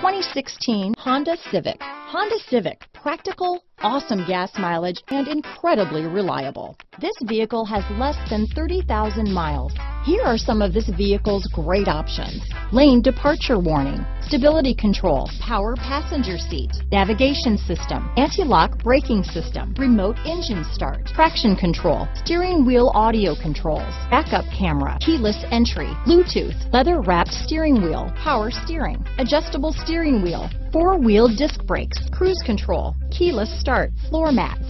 2016 Honda Civic. Honda Civic, practical, awesome gas mileage, and incredibly reliable. This vehicle has less than 30,000 miles. Here are some of this vehicle's great options. Lane departure warning, stability control, power passenger seat, navigation system, anti-lock braking system, remote engine start, traction control, steering wheel audio controls, backup camera, keyless entry, Bluetooth, leather wrapped steering wheel, power steering, adjustable steering wheel, four-wheel disc brakes, cruise control, keyless start, floor mats,